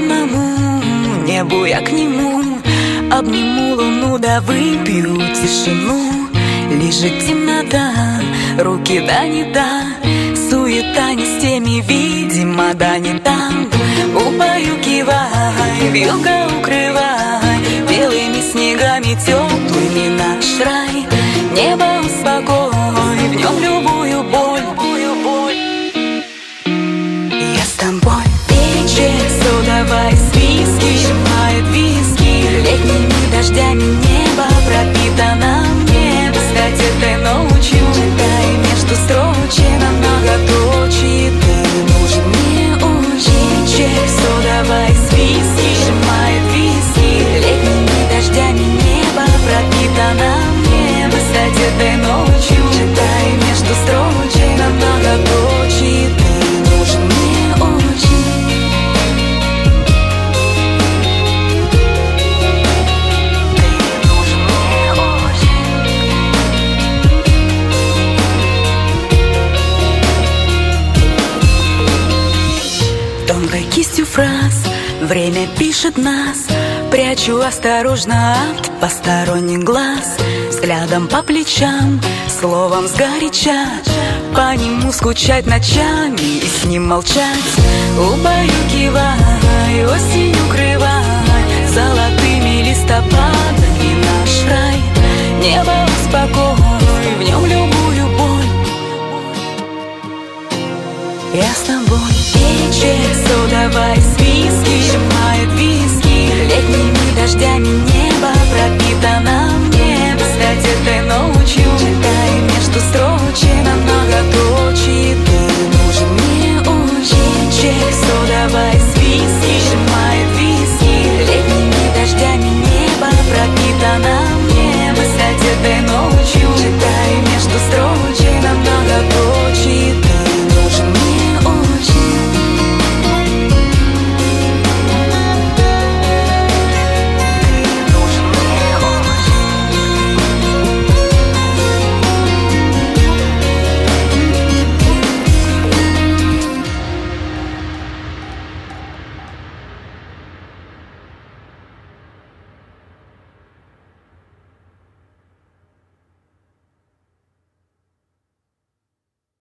одному небу я к нему Обниму луну, да выпью тишину. Лежит темнота, руки да не да Суета не с теми, видимо, да не там. Убаюкивай, вьюга укрывай легкостью фраз. Время пишет нас. Прячу осторожно от посторонних глаз. Взглядом по плечам, словом сгоряча. По нему скучать ночами и с ним молчать. Убаюкивай, осень, крывай Золотыми листопадами Я с тобой. Через давай свиски, сжимает виски.